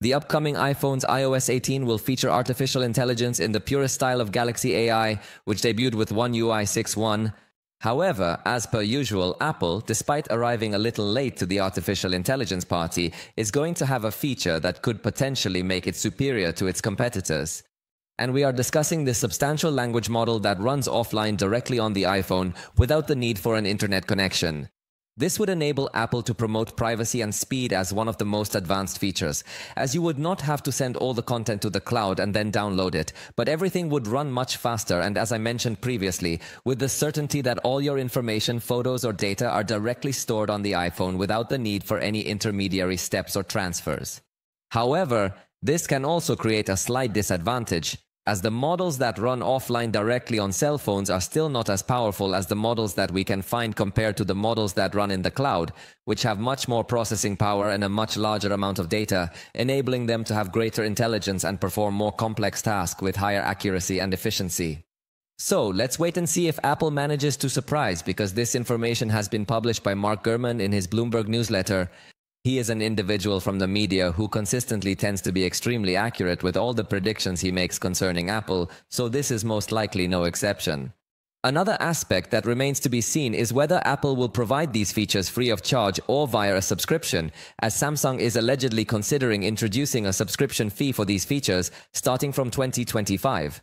The upcoming iPhone's iOS 18 will feature artificial intelligence in the purest style of Galaxy AI, which debuted with One UI 6.1. However, as per usual, Apple, despite arriving a little late to the artificial intelligence party, is going to have a feature that could potentially make it superior to its competitors. And we are discussing the substantial language model that runs offline directly on the iPhone without the need for an internet connection. This would enable Apple to promote privacy and speed as one of the most advanced features, as you would not have to send all the content to the cloud and then download it, but everything would run much faster. And as I mentioned previously, with the certainty that all your information, photos or data are directly stored on the iPhone without the need for any intermediary steps or transfers. However, this can also create a slight disadvantage, as the models that run offline directly on cell phones are still not as powerful as the models that we can find compared to the models that run in the cloud, which have much more processing power and a much larger amount of data, enabling them to have greater intelligence and perform more complex tasks with higher accuracy and efficiency. So, let's wait and see if Apple manages to surprise because this information has been published by Mark Gurman in his Bloomberg newsletter, he is an individual from the media who consistently tends to be extremely accurate with all the predictions he makes concerning Apple, so this is most likely no exception. Another aspect that remains to be seen is whether Apple will provide these features free of charge or via a subscription, as Samsung is allegedly considering introducing a subscription fee for these features starting from 2025.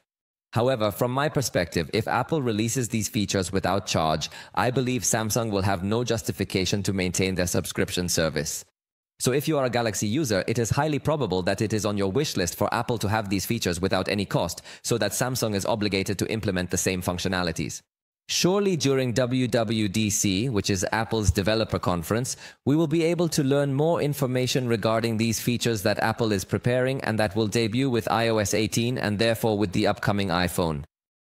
However, from my perspective, if Apple releases these features without charge, I believe Samsung will have no justification to maintain their subscription service. So if you are a Galaxy user, it is highly probable that it is on your wish list for Apple to have these features without any cost, so that Samsung is obligated to implement the same functionalities. Surely during WWDC, which is Apple's developer conference, we will be able to learn more information regarding these features that Apple is preparing and that will debut with iOS 18 and therefore with the upcoming iPhone.